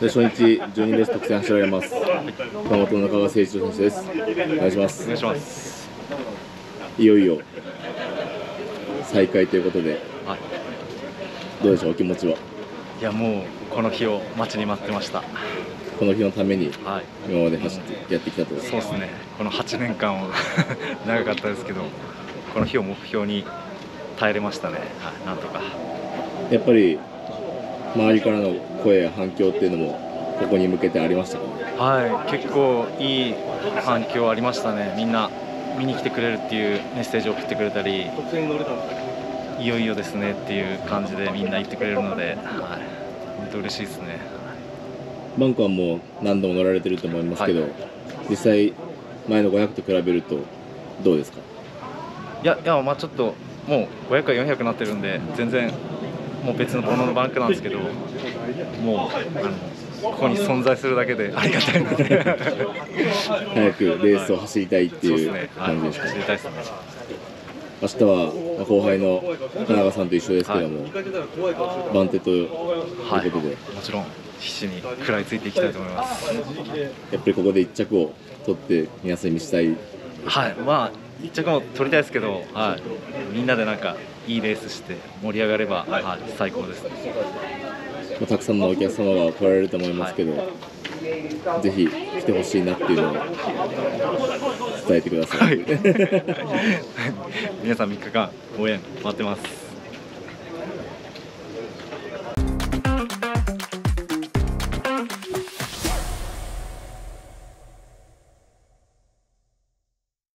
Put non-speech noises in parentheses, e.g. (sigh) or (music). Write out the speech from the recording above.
で初日12レース特選走られます熊本の中川誠一郎選手ですお願いしますお願いします。いよいよ再開ということではい。どうでしょうお気持ちは？いやもうこの日を待ちに待ってました。この日のためにはい。今まで走ってやってきたとそうですね。この8年間を (laughs) 長かったですけど、この日を目標に耐えれましたね。はい。なんとか。やっぱり周りからの声や反響っていうのもここに向けてありましたか？はい。結構いい反響ありましたね。みんな見に来てくれるっていうメッセージを送ってくれたり、いよいよですねっていう感じでみんな言ってくれるので、はい。本当嬉しいですね。バンクはもう何度も乗られてると思いますけど、はい実際前の500と比べるとどうですか？いやいやまあちょっともう500か400になってるんで全然もう別のもののバンクなんですけどもうあのここに存在するだけでありがたいので早くレースを走りたいっていうそうですねはい感じですか、知りたいですね。明日はまあ後輩の田中さんと一緒ですけども、番手というはいことで、もちろん必死に食らいついていきたいと思います。やっぱりここで1着を取って皆さんに見せたい。はいまあ一着も取りたいですけど、はい、みんなでなんかいいレースして盛り上がれば、はい、最高です。ねまあたくさんのお客様が来られると思いますけど、ぜひ来てほしいなっていうのを伝えてください。はい。皆さん3日間応援待ってます